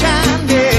shine.